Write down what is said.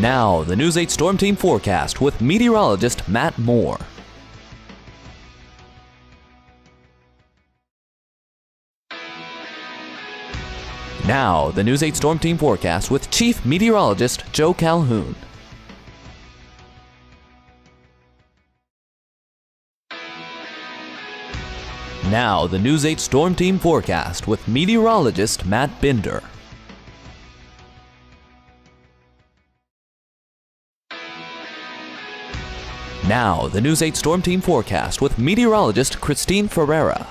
Now, the News 8 Storm Team forecast with meteorologist Matt Moore. Now, the News 8 Storm Team forecast with Chief Meteorologist Joe Calhoun. Now, the News 8 Storm Team forecast with meteorologist Matt Binder. Now, the News 8 Storm Team forecast with meteorologist Christine Ferreira.